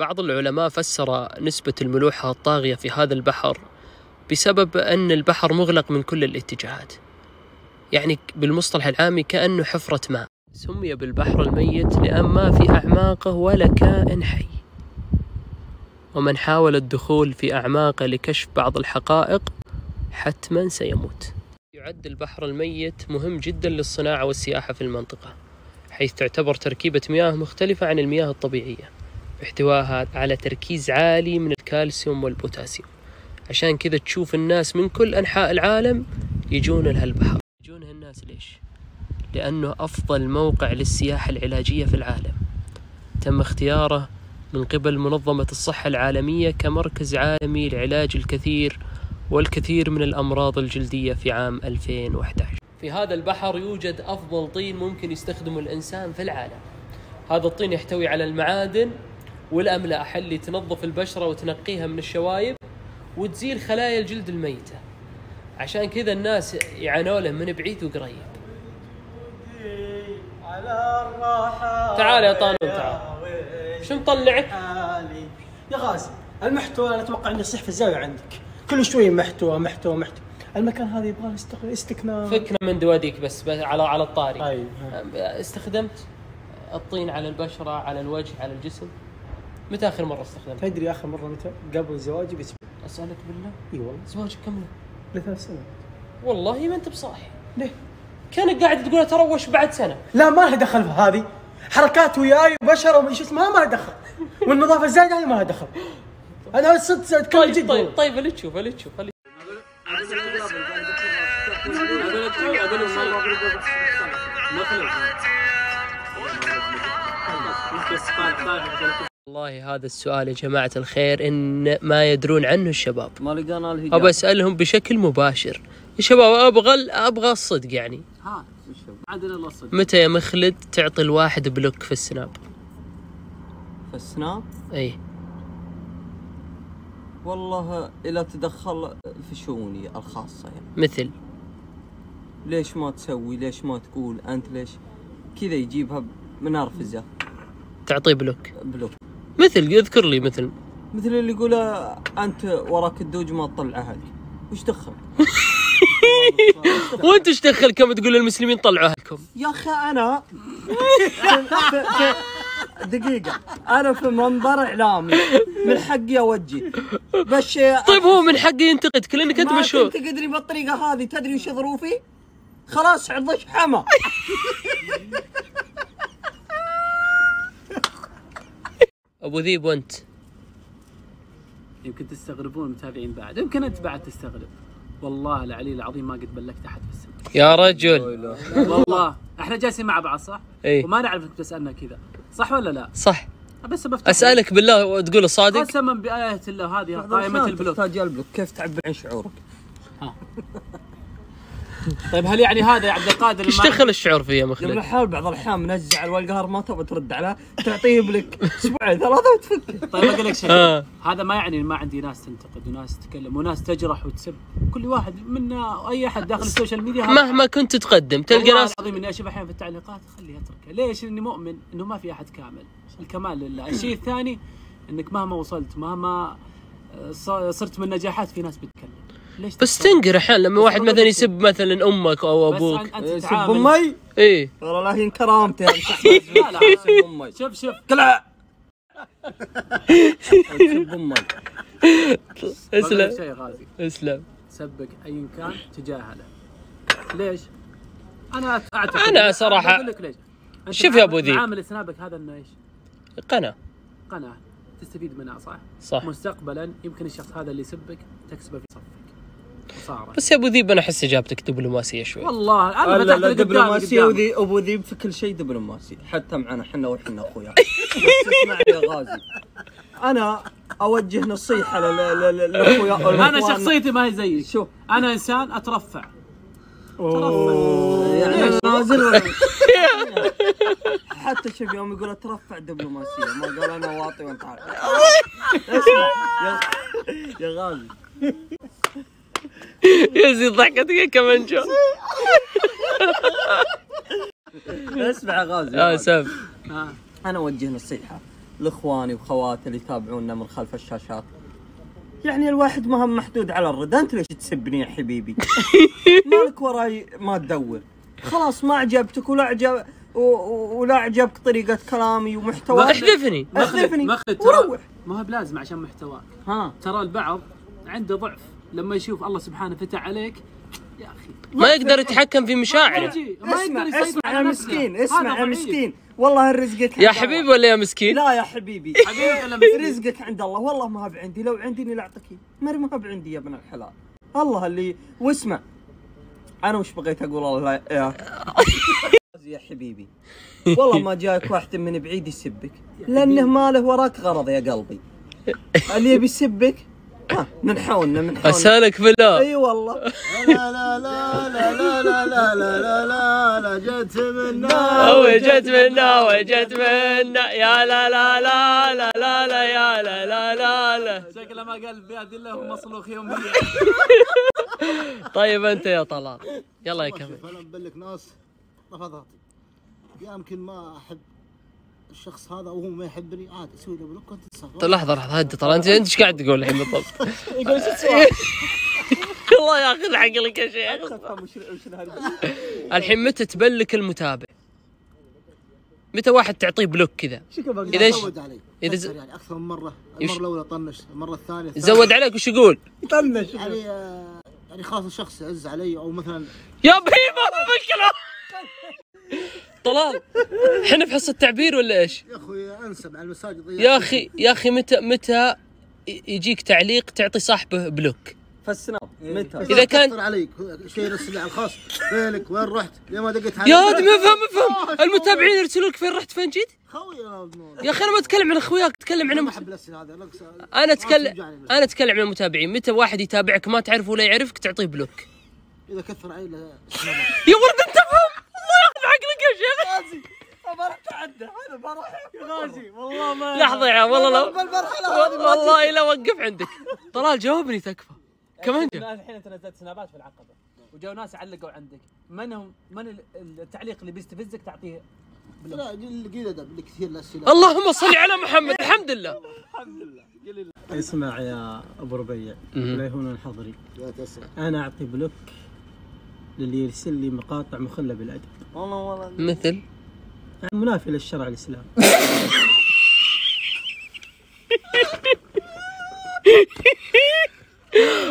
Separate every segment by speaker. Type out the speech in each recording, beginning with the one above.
Speaker 1: بعض العلماء فسر نسبة الملوحة الطاغية في هذا البحر بسبب أن البحر مغلق من كل الاتجاهات. يعني بالمصطلح العامي كأنه حفرة ماء. سمي بالبحر الميت لأن ما في أعماقه ولا كائن حي. ومن حاول الدخول في أعماقه لكشف بعض الحقائق حتما سيموت. يعد البحر الميت مهم جدا للصناعة والسياحة في المنطقة حيث تعتبر تركيبة مياه مختلفة عن المياه الطبيعية. باحتوائها على تركيز عالي من الكالسيوم والبوتاسيوم. عشان كذا تشوف الناس من كل أنحاء العالم يجون لهالبحر. يجون الناس ليش؟ لأنه أفضل موقع للسياحة العلاجية في العالم. تم اختياره من قبل منظمة الصحة العالمية كمركز عالمي لعلاج الكثير والكثير من الأمراض الجلدية في عام 2011 في هذا البحر يوجد أفضل طين ممكن يستخدمه الإنسان في العالم. هذا الطين يحتوي على المعادن والأملاح اللي تنظف البشرة وتنقيها من الشوايب وتزيل خلايا الجلد الميتة. عشان كذا الناس يعانوا له من بعيد وقريب. تعال يا طانون، تعال. شو مطلعك؟
Speaker 2: يا غازي المحتوى أنا أتوقع إنه يصح في الزاوية عندك. كل شوي محتوى محتوى محتوى. المكان هذا يبغى استكناف
Speaker 1: فكنا من دواديك بس, بس على على الطاري.
Speaker 2: أيوه
Speaker 1: استخدمت الطين على البشرة على الوجه على الجسم. متى آخر مرة استخدمت؟
Speaker 2: تدري آخر مرة متى؟ قبل زواجي بأسبوع.
Speaker 1: أسألك بالله.
Speaker 2: إي والله.
Speaker 1: زواجك كم له؟
Speaker 2: لثلاث سنوات.
Speaker 1: والله ما أنت بصاحي
Speaker 2: ليه؟
Speaker 1: كانك قاعد تقول تروش بعد سنة.
Speaker 2: لا ما لها دخل في هذه. حركات وياي وبشره ومن شو اسمها ما لها دخل. والنظافة الزايدة هذه ما لها دخل. أنا صدق اتكلم
Speaker 1: طيب
Speaker 2: جد؟
Speaker 1: طيب
Speaker 2: والله.
Speaker 1: طيب اللي تشوف اللي تشوف اللي والله هذا السؤال يا جماعة الخير إن ما يدرون عنه الشباب.
Speaker 3: ما لقينا الجواب
Speaker 1: أبى أسألهم بشكل مباشر. يا شباب أبغى أبغى الصدق يعني.
Speaker 3: ها الا الصدق
Speaker 1: متى يا مخلد تعطي الواحد block في السناب؟
Speaker 3: في السناب؟
Speaker 1: أي.
Speaker 3: والله إلى تدخل في شؤوني الخاصة يعني.
Speaker 1: مثل؟
Speaker 3: ليش ما تسوي؟ ليش ما تقول؟ أنت ليش؟ كذا يجيبها منرفزه
Speaker 1: تعطيه block.
Speaker 3: block.
Speaker 1: مثل يذكر لي مثل.
Speaker 3: مثل اللي يقول أنت وراك الدوج ما تطلع أهلك. وش دخل؟
Speaker 1: وانت إيش دخل كم تقول للمسلمين طلعوا أهلكم؟
Speaker 3: يا أخي أنا دقيقة. أنا في منبر إعلامي. من حقي أوجه. بس
Speaker 1: طيب هو من حقه ينتقدك لانك انت
Speaker 3: ما
Speaker 1: مشهور.
Speaker 3: تنتقدني بالطريقة هذه. تدري وش ظروفي؟ خلاص عضش حما.
Speaker 1: أبو ذيب وأنت.
Speaker 4: يمكن تستغربون المتابعين بعد. يمكن أنت بعد تستغرب. والله العلي العظيم ما قد بلغت أحد في السنة
Speaker 1: يا رجل.
Speaker 4: والله. إحنا جالسين مع بعض صح؟
Speaker 1: إيه.
Speaker 4: وما نعرف إنك تسألنا كذا. صح ولا لا؟
Speaker 1: صح.
Speaker 4: بس بفتح.
Speaker 1: أسألك بالله وتقول صادق
Speaker 4: قسما بآية الله هذه قائمة البلوك
Speaker 3: تحتاج ال block كيف تعبر عن شعورك؟
Speaker 4: طيب هل يعني هذا يا عبد القادر
Speaker 1: إيش
Speaker 4: ما-
Speaker 1: دخل الشعور فيه يا
Speaker 3: لما
Speaker 1: مخلد
Speaker 3: الحال بعض الأحيان منزع والقهر ما تبغى ترد عليه تعطيه block أسبوعين ثلاثة وتفك.
Speaker 4: طيب أقول لك شيء.
Speaker 1: آه.
Speaker 4: هذا ما يعني ما عندي ناس تنتقد وناس تتكلم وناس تجرح وتسب. كل واحد منا أي أحد داخل ال social media
Speaker 1: مهما كنت تقدم تلقى
Speaker 4: والله
Speaker 1: ناس
Speaker 4: العظيم إني أشوف أحيانا في التعليقات اخليه اتركه، ليش؟ إني مؤمن إنه ما في أحد كامل، الكمال لله، الشيء الثاني إنك مهما وصلت مهما آه، ص- صرت من نجاحات في ناس بتتكلم،
Speaker 1: بس؟ تنقر أحيانا لما واحد مثلا يسب مثلا أمك
Speaker 4: أو
Speaker 1: أبوك.
Speaker 4: أن- أنت
Speaker 3: سب
Speaker 4: تتعامل.
Speaker 3: أمي؟
Speaker 1: إيه.
Speaker 3: والله هين كرامتي هذا
Speaker 4: لا لا
Speaker 3: سب أمي.
Speaker 4: شوف شوف.
Speaker 3: قلع! سب
Speaker 4: لك
Speaker 1: اسلم اسلم.
Speaker 4: سبك ايا كان تجاهله. ليش؟ أنا أعتقد
Speaker 1: أنا صراحة-
Speaker 4: بقول لك ليش.
Speaker 1: شوف يا أبو ذيب.
Speaker 4: معامل سنابك هذا إنه إيش؟
Speaker 1: قناة.
Speaker 4: قناة تستفيد منها صح؟
Speaker 1: صح.
Speaker 4: مستقبلا يمكن الشخص هذا اللي يسبك تكسبه وصارت
Speaker 1: بس يا أبو ذيب أنا أحس إجابتك دبلوماسية شوي.
Speaker 4: والله أنا
Speaker 3: لا لا. وذي أبو ذيب في كل شيء دبلوماسي. حتى معنا إحنا وإحنا اخويا بس اسمعني يا غازي. أنا أوجه نصيحة ل- ل- ل- لاخويا أنا.
Speaker 4: شخصيتي ما هي زيك
Speaker 3: شوف.
Speaker 4: أنا إنسان أترفع.
Speaker 3: يعني نازل ولا حتى شوف يوم يقول أترفع دبلوماسية. ما قال أنا واطي وأنت عارف. اسمع يا غازي.
Speaker 1: يا زين ضحكتك يا كمانجو
Speaker 3: اسمع يا غازي, يا آه.
Speaker 1: سام.
Speaker 4: آه.
Speaker 3: أنا أوجه نصيحة لإخواني وخواتي اللي يتابعونا من خلف الشاشات. يعني الواحد ما هم محدود على الرد. أنت ليش تسبني يا حبيبي؟ مالك وراي ما تدور. خلاص ما عجبتك ولا عجب ولا عجبك طريقة كلامي ومحتواي
Speaker 1: احذفني
Speaker 3: احذفني وروح.
Speaker 4: ما هو بلازم عشان محتواك.
Speaker 3: ها.
Speaker 4: ترى البعض عنده ضعف. لما يشوف الله سبحانه فتح عليك يا أخي.
Speaker 1: ما يقدر يتحكم في مشاعره.
Speaker 4: ما
Speaker 3: اسمع
Speaker 4: يقدر يسيطر
Speaker 3: اسمع يا. مسكين اسمع يا. مسكين. والله الرزق عند
Speaker 1: يا
Speaker 3: الله.
Speaker 1: حبيبي ولا يا مسكين؟
Speaker 3: لا يا حبيبي.
Speaker 4: حبيبي ولا مسكين؟
Speaker 3: رزقك عند الله. والله ما هو بعندي لو عندي لا أعطيك. ما ما هو بعندي يا ابن الحلال. الله اللي واسمع. أنا وش بغيت أقول الله يا يا حبيبي. والله ما جاك واحد من بعيد يسبك. لأنه ما له وراك غرض يا قلبي. اللي يبي يسبك ها ننحون ننحون
Speaker 1: اسالك بالله
Speaker 3: اي والله
Speaker 5: لا لا لا لا لا لا لا لا لا لا جت منا
Speaker 1: وجت منا وجت منا يا لا لا لا لا لا لا يا لا لا لا لا
Speaker 4: شكله ما قال بيد الله ومصلوخ يوميا
Speaker 1: طيب انت يا طلال يلا يكمل
Speaker 5: أنا مبلك ناس رفضت يمكن ما احب الشخص هذا وهو ما يحبني عادي أسوي له block وانت تصغر
Speaker 1: طيب لحظة لحظة هدي طلال أنت أنت إيش قاعد تقول الحين بالضبط؟
Speaker 2: يقول شو السؤال؟
Speaker 1: الله ياخذ عقلك يا شيخ الحين متى تبلك المتابع؟ متى واحد تعطيه block كذا؟ إيش؟
Speaker 5: زود علي كثر
Speaker 1: ز-
Speaker 5: يعني أكثر من
Speaker 1: مرة
Speaker 5: المرة الأولى طنش المرة الثانية.
Speaker 1: زود عليك وش يقول؟
Speaker 2: طنش
Speaker 5: يعني آه، يعني خلاص الشخص يعز علي أو مثلا
Speaker 1: يا بهيمة بالكلام طلال. إحنا في حصة تعبير ولا إيش؟
Speaker 5: يا أخوي أنسب على المساجد
Speaker 1: يا أخي يا أخي متى متى يجيك تعليق تعطي صاحبه block؟
Speaker 3: فالسناب متى؟
Speaker 1: إذا كان-
Speaker 5: كثر عليك شيء يرسل لي على الخاص. فينك؟ وين رحت؟ ليه ما دقيت علي
Speaker 1: يا ادمي افهم افهم المتابعين يرسلوا لك فين رحت فين جيت؟
Speaker 5: خوي يا
Speaker 1: أخي أنا ما أتكلم عن أخوياك أتكلم عن.
Speaker 5: أحب الأسئلة هذا
Speaker 1: أنا اتكلم. أنا أتكلم عن المتابعين. متى واحد يتابعك ما تعرفه ولا يعرفك تعطيه بلوك.
Speaker 5: إذا كثر علي له
Speaker 1: يا ولد انت فهم الله ياخذ عقلك يا شيخ
Speaker 3: ما تعدى هذا بروح يا غازي والله ما
Speaker 1: لحظة يا عم، والله لو
Speaker 3: بالمرحلة هذه ما
Speaker 1: والله لا وقف عندك. طلال جاوبني تكفى. كمان جاوب.
Speaker 4: الحين أنت نزلت سنابات في العقبة وجاوا ناس علقوا عندك. من هم من ال- التعليق اللي بيستفزك تعطيه؟
Speaker 5: لا اللي قيل أدب اللي كثير الاسئله
Speaker 1: اللهم صل على محمد الحمد لله.
Speaker 2: اسمع يا أبو ربيع. لا يهون الحضري
Speaker 5: لا
Speaker 2: أنا أعطي بلوك للي يرسل لي مقاطع مخلة بالأدب.
Speaker 3: والله والله.
Speaker 1: مثل؟
Speaker 2: يعني منافي للشرع الإسلامي.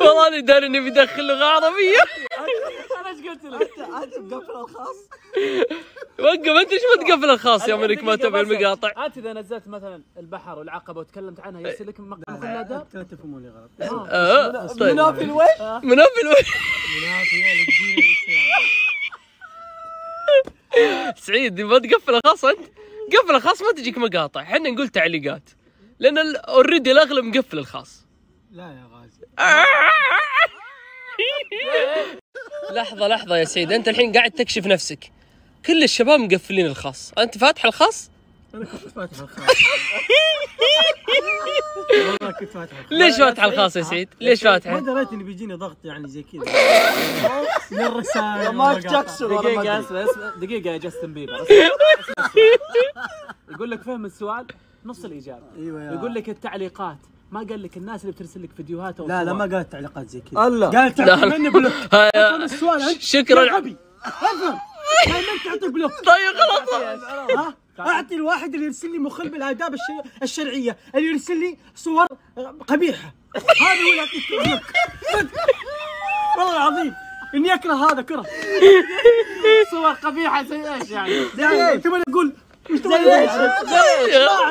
Speaker 1: والله اني داري إني بدخل لغه عربيه
Speaker 4: أنا إيش قلت لك؟
Speaker 3: انت مقفل الخاص.
Speaker 1: وقف أنت إيش بتقفل الخاص يوم انك ما تبع المقاطع.
Speaker 4: انت إذا نزلت مثلا البحر والعقبة وتكلمت عنها يرسل لك مقطع دار
Speaker 2: لا؟ تفهموني غلط.
Speaker 1: آه. طيب.
Speaker 3: منافي الوجه؟
Speaker 1: منافي الوجه.
Speaker 2: منافي الإسلامي.
Speaker 1: سعيد ما تقفل الخاص أنت؟ قفل الخاص ما تجيك مقاطع. إحنا نقول تعليقات. لأن اوريدي الأغلب مقفل الخاص.
Speaker 2: لا يا غازي.
Speaker 1: لحظة لحظة يا سعيد أنت الحين قاعد تكشف نفسك. كل الشباب مقفلين الخاص. أنت فاتح الخاص؟
Speaker 2: أنا كنت فاتح الخاص. والله كنت فاتح الخاص.
Speaker 1: ليش فاتح الخاص يا سعيد ليش
Speaker 2: ما
Speaker 1: فاتحه
Speaker 2: دريت انه بيجيني ضغط يعني زي كذا. من الرسائل
Speaker 3: مايك. جاكسون ما
Speaker 4: دقيقة. اسمع اسمع دقيقة يا جاستن بيبر. يقول لك فهم السؤال نص الإجابة.
Speaker 2: إيوه
Speaker 4: يقول لك التعليقات. ما قال لك الناس اللي بترسل لك فيديوهات أو
Speaker 2: لا لا. ما قالت تعليقات زي كذا.
Speaker 3: الله.
Speaker 2: قالت
Speaker 1: لا،
Speaker 2: تعطي
Speaker 1: لا.
Speaker 2: مني block. السؤال. أنت
Speaker 1: شكراً.
Speaker 2: يا غبي. أفهم. تعطي block.
Speaker 1: طيب خلاص.
Speaker 2: ها؟ أعطي الواحد اللي يرسل لي مخل بالاداب الش- الشرعية اللي يرسل لي صور قبيحة. هذا هو اللي يعطيك block. والله العظيم إني أكره هذا كره.
Speaker 4: صور قبيحة زي إيش يعني؟
Speaker 2: يعني ثم أقول تبغى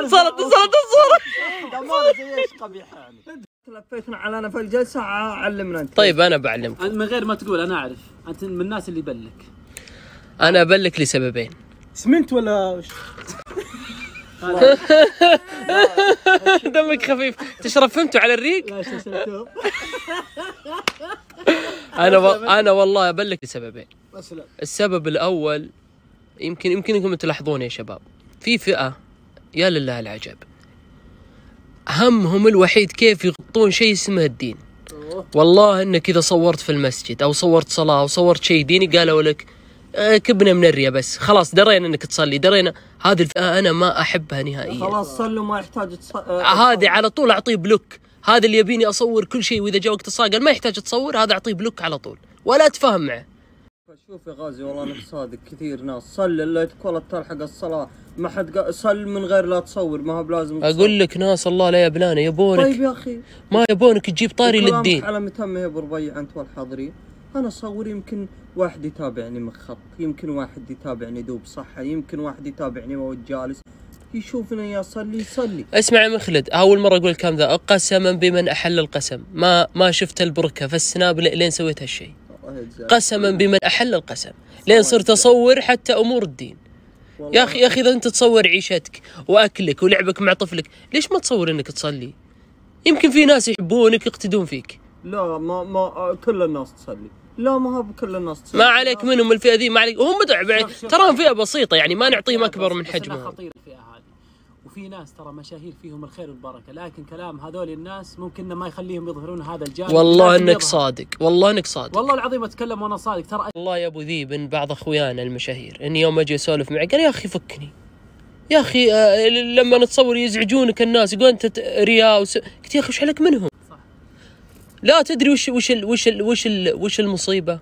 Speaker 1: صارت صارت الصورة.
Speaker 3: دمار زي إيش قبيح يعني. لفيتنا علينا في الجلسة علمنا أنت.
Speaker 1: طيب أنا بعلمك
Speaker 4: من غير ما تقول أنا أعرف. أنت من الناس اللي يبلك.
Speaker 1: أنا أبلك لسببين.
Speaker 2: سمنت ولا؟
Speaker 1: دمك خفيف. تشرب فهمتوا على الريق؟ و... أنا والله أبلك لسببين. السبب الأول يمكن يمكن انكم تلاحظون يا شباب في فئة يا لله العجب. همهم الوحيد كيف يغطون شيء اسمه الدين. والله انك اذا صورت في المسجد أو صورت صلاة أو صورت شيء ديني قالوا لك آه، كبنا من الريا بس خلاص درينا انك تصلي درينا. هذه الفئة أنا ما احبها نهائيا.
Speaker 3: خلاص صلوا ما يحتاج تص... آه،
Speaker 1: هذه على طول اعطيه block. هذا اللي يبيني اصور كل شيء واذا جاء وقت الصلاه قال ما يحتاج تصور هذا اعطيه block على طول. ولا اتفاهم معه.
Speaker 3: شوف يا غازي والله انك صادق كثير ناس. صل الا تكون تلحق الصلاة. ما حد قا... صل من غير لا تصور. ما هو بلازم تصور.
Speaker 1: أقول لك ناس الله لا يبلانا يبونك.
Speaker 3: طيب يا أخي.
Speaker 1: ما يبونك تجيب طاري للدين.
Speaker 3: على متى؟ يا ابو ربيع أنت والحاضرين. أنا أصور يمكن واحد يتابعني مخط يمكن واحد يتابعني دوبه صحى يمكن واحد يتابعني وهو جالس. يشوفني يصلي يصلي
Speaker 1: اسمع يا مخلد أول مرة أقول الكلام ذا. قسما بمن أحل القسم. ما ما شفت البركة في السناب لين سويت هالشيء قسما بمن أحل القسم. لين صرت أصور حتى أمور الدين. يا أخي يا أخي إذا أنت تصور عيشتك وأكلك ولعبك مع طفلك ليش ما تصور إنك تصلي؟ يمكن في ناس يحبونك يقتدون فيك.
Speaker 3: لا ما ما كل الناس تصلي. لا ما هو بكل الناس تصلي.
Speaker 1: ما عليك منهم الفئة ذي ما عليك. وهم. تراهم فئة بسيطة يعني ما نعطيهم أكبر من حجمهم.
Speaker 4: الفئة هذه. وفي ناس ترى مشاهير فيهم الخير والبركة لكن كلام هذول الناس ممكن ما يخليهم يظهرون هذا الجانب
Speaker 1: والله إنك
Speaker 4: يظهر.
Speaker 1: صادق والله إنك صادق
Speaker 4: والله العظيم أتكلم وأنا صادق ترى
Speaker 1: والله يا أبو ذيب إن بعض أخويانا المشاهير اني يوم أجي أسولف معه قال يا أخي فكني يا أخي آه، لما نتصور يزعجونك الناس يقول أنت رياء وس... قلت يا أخي وش عليك منهم؟
Speaker 4: صح.
Speaker 1: لا تدري وش وش ال وش ال وش ال وش المصيبة؟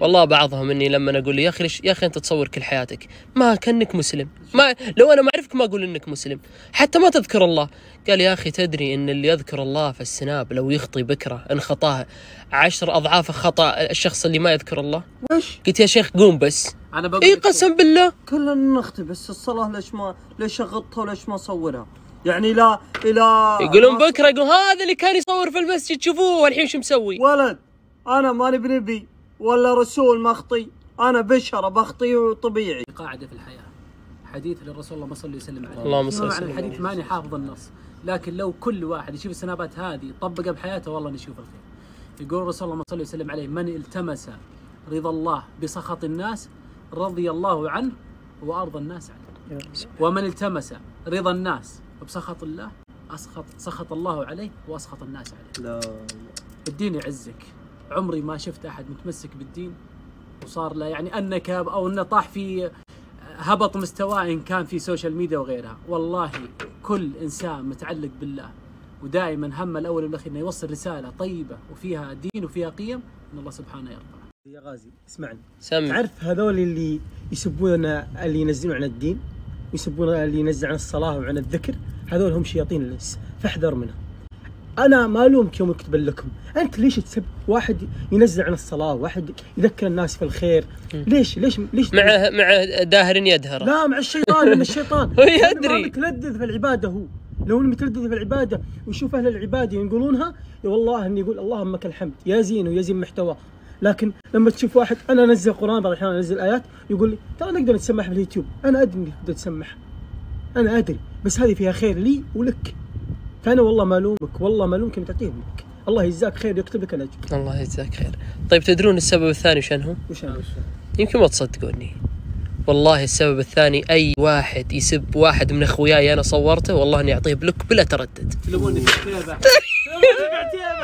Speaker 1: والله بعضهم إني لما أقول له يا أخي يا أخي أنت تصور كل حياتك؟ ما كأنك مسلم. ما لو أنا ما أعرفك ما أقول إنك مسلم. حتى ما تذكر الله. قال يا أخي تدري إن اللي يذكر الله في السناب لو يخطي بكرة إن خطاه عشر أضعاف خطأ الشخص اللي ما يذكر الله.
Speaker 3: وش؟
Speaker 1: قلت يا شيخ قوم بس.
Speaker 4: أنا بقول إي.
Speaker 1: قسم بالله.
Speaker 3: كلنا نخطي بس الصلاة ليش ما ليش أغطها وليش ما اصورها يعني لا إلى
Speaker 1: يقولون بكرة يقول هذا اللي كان يصور في المسجد شوفوه والحين شو مسوي؟
Speaker 3: ولد أنا ماني بنبي. ولا رسول ما اخطي أنا بشر بخطي طبيعي
Speaker 4: قاعدة في الحياة. حديث للرسول اللهم صل وسلم عليه.
Speaker 1: اللهم صل وسلم
Speaker 4: الحديث ماني حافظ النص. لكن لو كل واحد يشوف السنابات هذه طبقها بحياته والله نشوف الخير. يقول الرسول اللهم صل وسلم عليه من التمس رضا الله بسخط الناس رضي الله عنه وأرضى الناس عنه. ومن التمس رضا الناس بسخط الله اسخط سخط الله عليه وأسخط الناس عليه.
Speaker 3: لا.
Speaker 4: الدين يعزك. عمري ما شفت أحد متمسك بالدين وصار له يعني انكب أو أنه طاح في هبط مستواه إن كان في social media وغيرها. والله كل إنسان متعلق بالله ودائما همه الأول والأخير إنه يوصل رسالة طيبة وفيها دين وفيها قيم إن الله سبحانه يرضى.
Speaker 2: يا غازي اسمعني.
Speaker 1: سم
Speaker 2: تعرف هذول اللي يسبون اللي ينزلون عن الدين ويسبون اللي ينزل عن الصلاة وعن الذكر هذول هم شياطين الإنس فاحذر منهم. أنا ما ألومك يوم أكتب لكم أنت ليش تسب واحد ينزل عن الصلاة واحد يذكر الناس في الخير؟ ليش ليش ليش
Speaker 1: مع مع داهر يدهر.
Speaker 2: لا مع الشيطان من الشيطان.
Speaker 1: هو يدري.
Speaker 2: متلذذ في العبادة هو. لو انه متلذذ في العبادة ويشوف أهل العبادة ينقلونها والله إني يقول اللهم لك الحمد. يا زين ويا زين محتوى. لكن لما تشوف واحد أنا أنزل قران بعض الأحيان أنزل آيات يقول لي ترى نقدر نتسمح باليوتيوب. أنا أدري انك تقدر تسمح أنا أدري. بس هذه فيها خير لي ولك. فانا والله ما ألومك والله ما ألومك انك تعطيهم block. الله يجزاك خير ويكتب لك الاجر
Speaker 1: الله يجزاك خير. طيب تدرون السبب الثاني شنو
Speaker 2: وش أنا
Speaker 1: يمكن ما تصدقوني. والله السبب الثاني أي واحد يسب واحد من أخوياي أنا صورته والله إني أعطيه block بلا تردد.
Speaker 4: تلوموني في عتيبه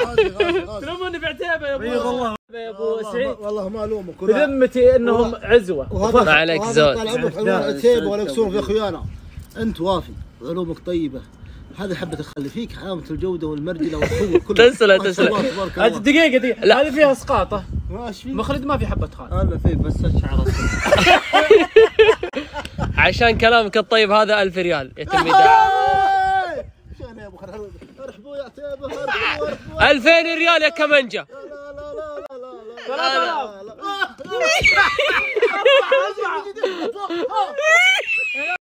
Speaker 5: غازي غازي غازي
Speaker 4: تلوموني في عتيبه يا أبو
Speaker 2: بيض الله
Speaker 4: يا أبو
Speaker 5: والله
Speaker 4: سعيد.
Speaker 5: والله ما ألومك.
Speaker 4: بذمتي إنهم عزوة.
Speaker 5: وهذا
Speaker 1: ما عليك زود.
Speaker 5: طال عمرك. عتيبه
Speaker 3: لا،
Speaker 5: ولا
Speaker 3: لا،
Speaker 5: يكسرون في. أخويانا. أنت وافي. علومك طيبة. هذه حبه الخل فيك عامة الجوده والمرجله والقوه كلها
Speaker 1: تسلم تسلم
Speaker 4: دقيقه دقيقه
Speaker 1: لا.
Speaker 4: هذه فيها اسقاطه
Speaker 5: ماشي
Speaker 4: مخلد ما في حبه خل
Speaker 3: أنا في بس الشعر
Speaker 1: عشان كلامك الطيب هذا 1000 ريال يتم
Speaker 5: شلون يا ابو خلود ارحبوا يا عتيبه ارحبوا ارحبوا
Speaker 1: 2000 ريال يا كمنجه لا لا لا لا لا لا لا لا لا